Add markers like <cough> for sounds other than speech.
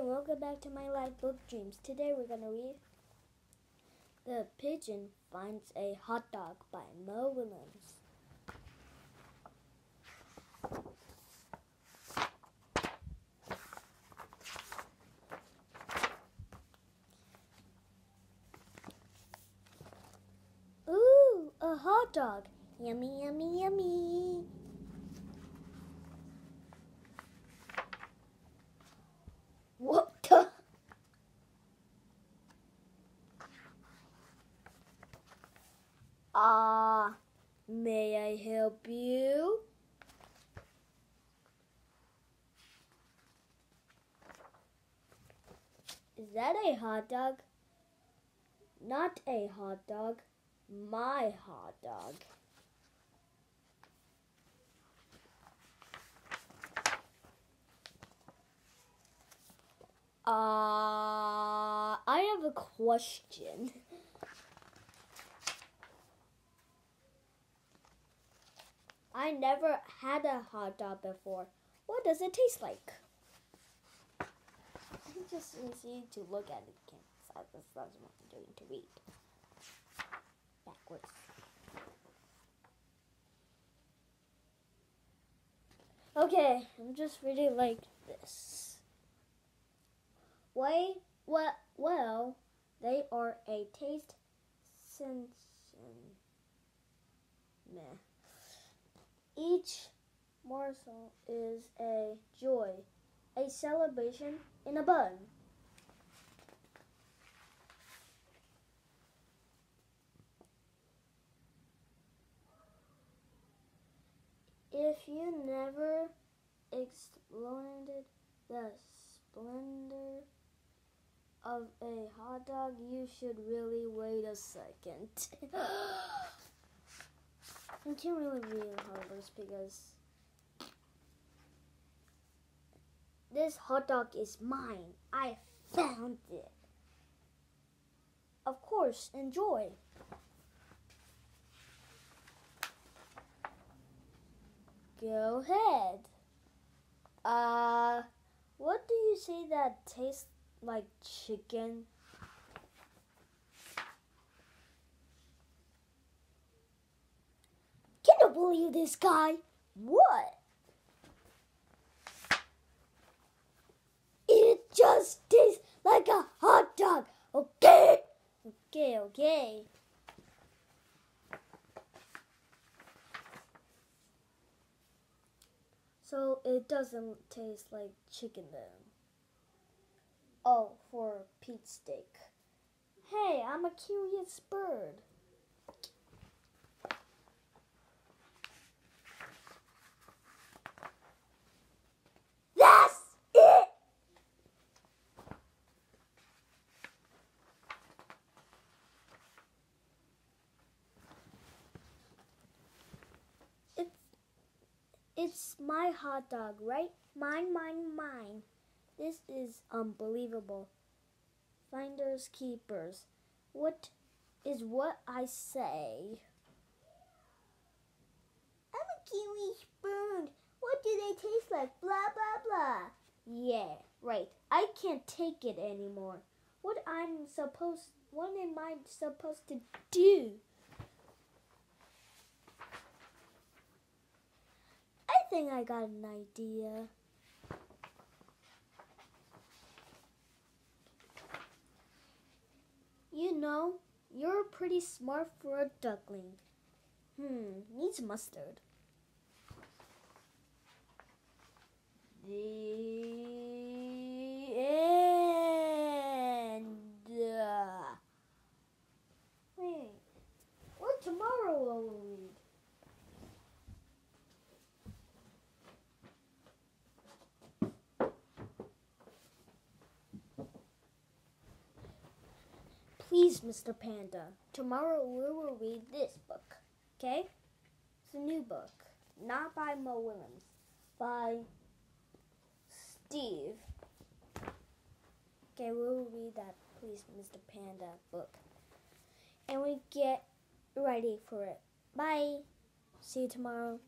and welcome back to my life book dreams. Today we're gonna read The Pigeon Finds a Hot Dog by Mo Willems. Ooh, a hot dog. Yummy, yummy, yummy. What the? Ah, uh, may I help you? Is that a hot dog? Not a hot dog, my hot dog. Uh, I have a question. I never had a hot dog before. What does it taste like? It's just easy to look at it. That's what I'm doing to read. Backwards. Okay, I'm just reading like this. Why, well, well, they are a taste sensation. Meh. Each morsel is a joy, a celebration in a bun. If you never exploded the splendor of a hot dog, you should really wait a second. <gasps> <laughs> I can't really read harbors because this hot dog is mine. I found it. Of course, enjoy. Go ahead. Uh, what do you say that tastes like chicken? Can you believe this guy? What? It just tastes like a hot dog. Okay? Okay, okay. So it doesn't taste like chicken then. Oh, for Pete's steak. Hey, I'm a curious bird. That's it! It's, it's my hot dog, right? Mine, mine, mine. This is unbelievable. Finders keepers. What is what I say? I'm a kiwi spoon. What do they taste like? Blah blah blah. Yeah, right. I can't take it anymore. What I'm supposed what am I supposed to do? I think I got an idea. You know, you're pretty smart for a duckling. Hmm, needs mustard. The end. Wait, what tomorrow will we read? Please, Mr. Panda, tomorrow we will read this book, okay? It's a new book, not by Mo Willems, by Steve. Okay, we will read that, please, Mr. Panda book. And we get ready for it. Bye. See you tomorrow.